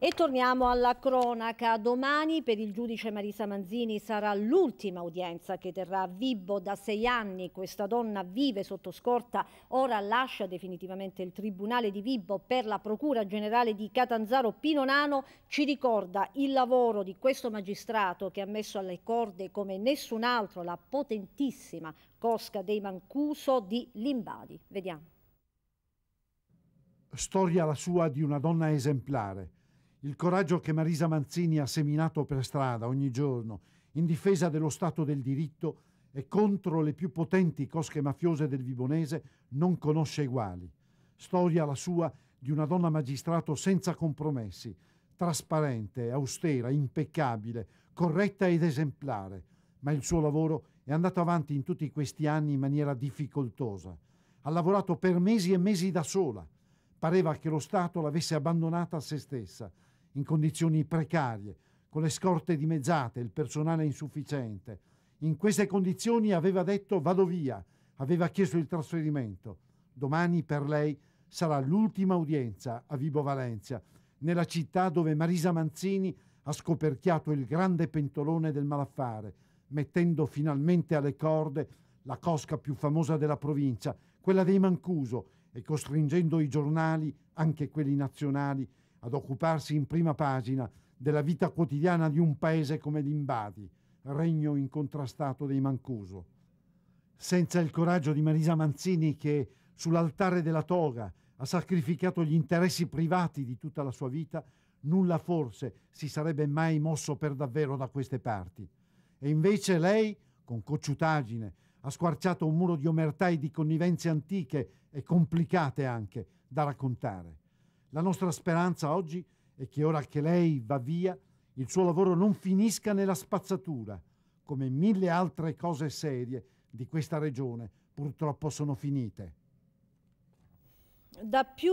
E torniamo alla cronaca. Domani per il giudice Marisa Manzini sarà l'ultima udienza che terrà a Vibo da sei anni. Questa donna vive sotto scorta, ora lascia definitivamente il tribunale di Vibo per la procura generale di Catanzaro. Pino Nano ci ricorda il lavoro di questo magistrato che ha messo alle corde come nessun altro la potentissima cosca dei Mancuso di Limbadi. Vediamo. Storia la sua di una donna esemplare il coraggio che Marisa Manzini ha seminato per strada ogni giorno in difesa dello Stato del diritto e contro le più potenti cosche mafiose del Vibonese non conosce eguali. Storia la sua di una donna magistrato senza compromessi, trasparente, austera, impeccabile, corretta ed esemplare, ma il suo lavoro è andato avanti in tutti questi anni in maniera difficoltosa. Ha lavorato per mesi e mesi da sola. Pareva che lo Stato l'avesse abbandonata a se stessa in condizioni precarie, con le scorte dimezzate, il personale insufficiente. In queste condizioni aveva detto vado via, aveva chiesto il trasferimento. Domani per lei sarà l'ultima udienza a Vibo Valencia, nella città dove Marisa Manzini ha scoperchiato il grande pentolone del malaffare, mettendo finalmente alle corde la cosca più famosa della provincia, quella dei Mancuso, e costringendo i giornali, anche quelli nazionali, ad occuparsi in prima pagina della vita quotidiana di un paese come l'Imbadi, regno incontrastato dei Mancuso. Senza il coraggio di Marisa Manzini che sull'altare della toga ha sacrificato gli interessi privati di tutta la sua vita, nulla forse si sarebbe mai mosso per davvero da queste parti. E invece lei, con cocciutaggine, ha squarciato un muro di omertà e di connivenze antiche e complicate anche da raccontare. La nostra speranza oggi è che ora che lei va via, il suo lavoro non finisca nella spazzatura, come mille altre cose serie di questa regione purtroppo sono finite. Da più